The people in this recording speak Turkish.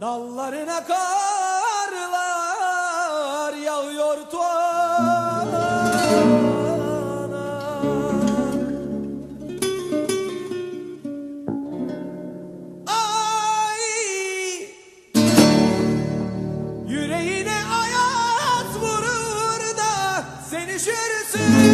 Dallarına karlar yağıyor tuana Ay! Yüreğine ayaz vurur da seni şürsün.